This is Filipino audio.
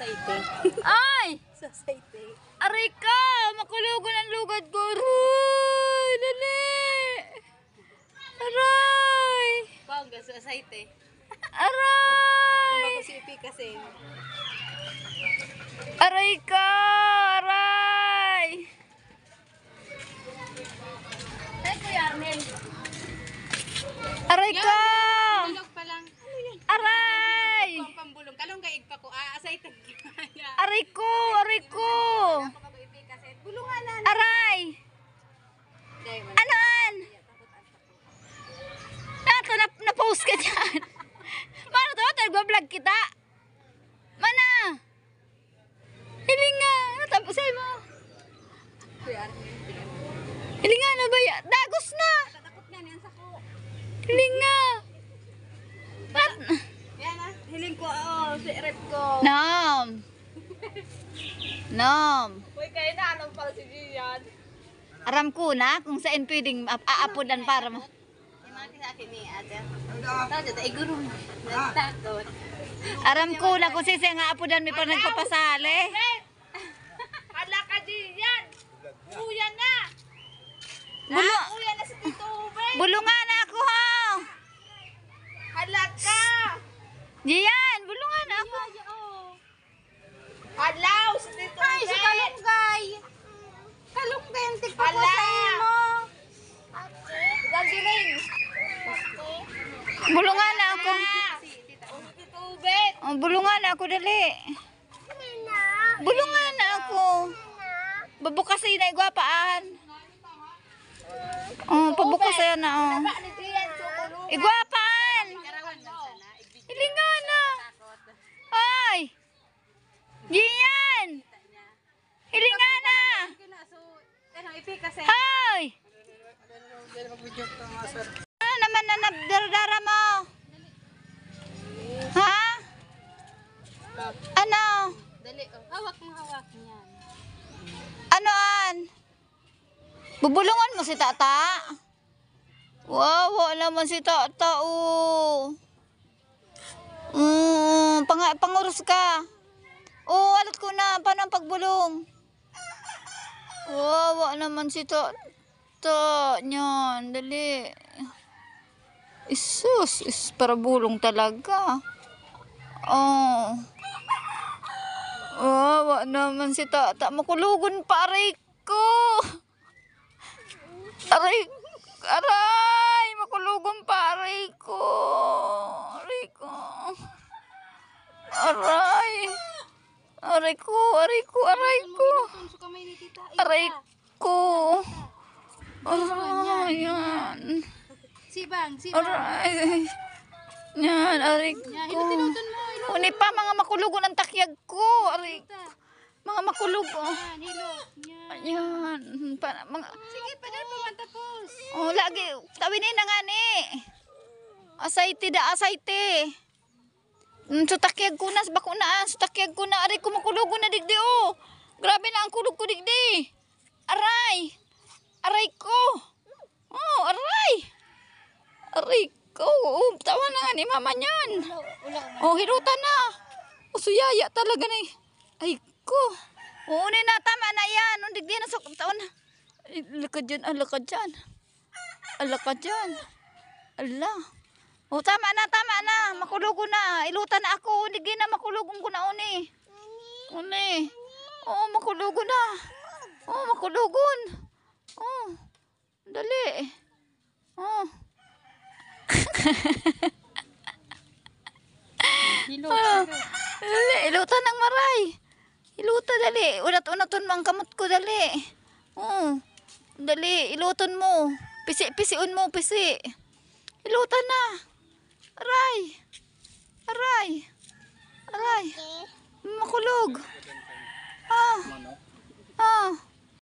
Saite. Ay! Sa saite. Aray ka! Makulugon ang lugad ko. Aray! Dali! Aray! Bangga sa saite. Aray! Bago si Ipi kasi. Aray ka! Aray! Ay, Kuya Arnel. Aray ka! Tulog pa lang. Ano yan? Aray! Ang pambulong. Kalong gaig pa ko. Ah, saite. Aray ko! Aray ko! Bago Ipi kasi. Bulungan na. Aray! Dahil man. Anan? Nato, na, na-post ka dyan. Mano Nagbablog kita. Mana? Hiling nga. Natapos sa'yo mo. Kuya Arnel. Hiling nga na ba ya? Dagos na. Hiling nga. Nat Yan ah. Hiling ko. Oo, si rep ko. Nom. Nom. Uy, kayo na. Anong pala si Gian? Aram ko na kung saan pwedeng ap- aapudan para ma... Kinaki ni ate. Tapos ito, ay guro. Nagtakot. Aram ko na kung saan nga apudan mi pa nagpapasali. Hala ka Gian! Uya na! Bulo, Uya na si Tito bulungan na ako ha. Hala ka! Diyan, bulungan na ako. Halaw si Tito Ube! Ay, si Kalunggay! Kalunggay ang tigpapasay mo! Gagiling! Bulungan na ako. Oh, bulungan na ako dali. Bulungan na ako. Babukasin na igwapaan. Oh, pabukasin na oh. Ano! Igwapaan. Hilingan na. Ay. Diyan. Hilingan na. So, ano, na nabdardara mo? Ha? Ano? Dali, oh. Hawak mo, hawak niyan. Anoan? Bubulungan mo si tata? Wow, wala naman si tata, oh. Mm, pang pangurus ka. Oh, alat ko na. Paano ang pagbulong? Wow, wala naman si tata. Yan, dali. Isus, is para bulong talaga. Oh. Oh, naman si tata. Makulugon pa, aray ko. Aray, aray, makulugon pa, aray ko. Aray ko. Aray. Aray ko, aray ko, aray ko. Aray ko. Aray, yan. Sibang, sibang. Aray. Yan, aray Yan, ko. hinutun mo. Uni pa, mga makulugon ang takyag ko. Aray, mga makulugon. Yan, hilot. Yan. Ayan. Para, mga, Sige, pa tapos. oh, lagi. Tawinin na nga ni. Asayte da, asayte. Mm, Sutakyag ko na, bako na, sutakyag ko na. Aray, kumukulogo na digdi, oh. Grabe na ang kulog ko digdi. Aray. Aray ko. Oh, aray. Aray ko. Oh, tawa na nga ni mama niyan. Oh, hirutan na. Oh, suyaya talaga na eh. Ay ko. Oo na na, tama na yan. Nung digdi na sa taon na. Alaka dyan, alaka dyan. Alaka dyan. Ala. Oh, tama na, tama na. Makulugo na. Ilutan na ako. Digdi na makulugon ko na uni. Uni. Oo, makulugo na. Oo, makulugon. Oo. Dali. Oo. Hilot. Ah, dali, ilutan ng maray. Ilutan dali. Unat-unaton mo kamot ko dali. Oh. Dali, ilutan mo. Pisi, pisiun mo, pisi. Ilutan na.